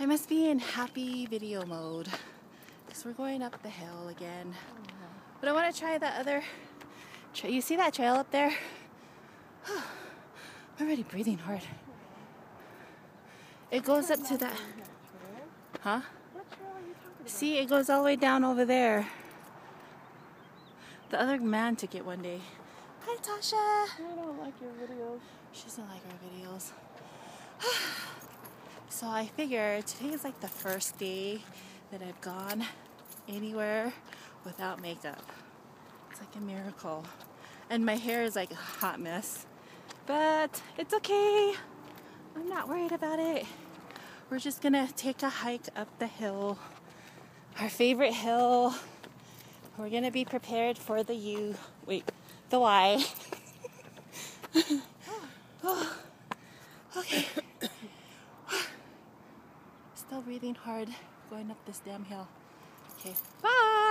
I must be in happy video mode because we're going up the hill again. But I want to try that other. Tra- you see that trail up there? I'm already breathing hard. It goes up to that. Huh? What trail are you talking about? See, it goes all the way down over there. The other man took it one day. Hi, Tasha. I don't like your videos. She doesn't like our videos. So I figure today is like the first day that I've gone anywhere without makeup. It's like a miracle. And my hair is like a hot mess. But it's okay. I'm not worried about it. We're just gonna take a hike up the hill. Our favorite hill. We're gonna be prepared for the U. Wait, the Y. Oh, okay. Still breathing hard going up this damn hill. Okay, bye.